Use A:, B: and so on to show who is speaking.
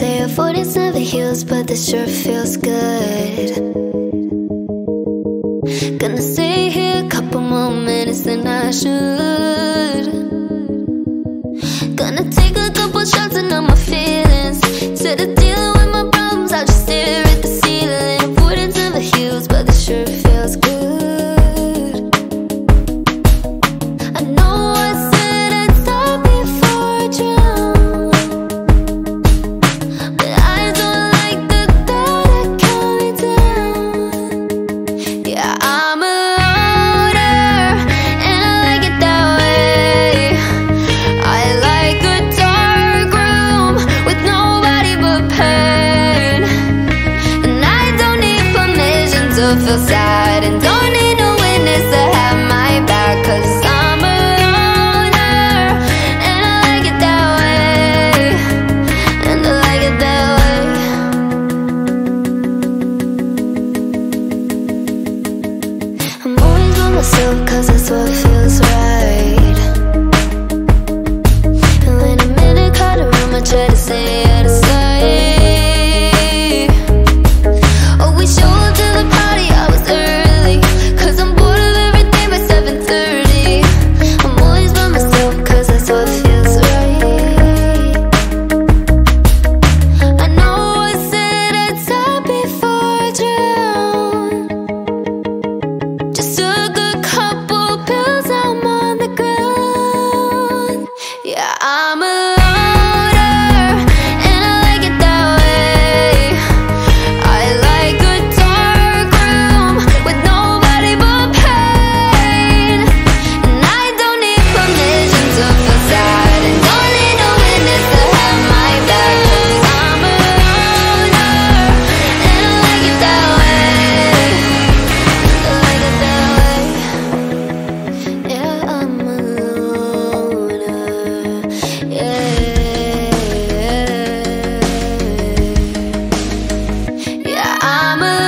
A: say avoidance never heals, but this sure feels good. Gonna stay here a couple more minutes than I should. Gonna take a couple shots and I'ma feel. feel sad And don't need no witness to have my I'm a loner And I like it that way And I like it that way. I'm always by myself cause that's what feels right. I'm a 마음은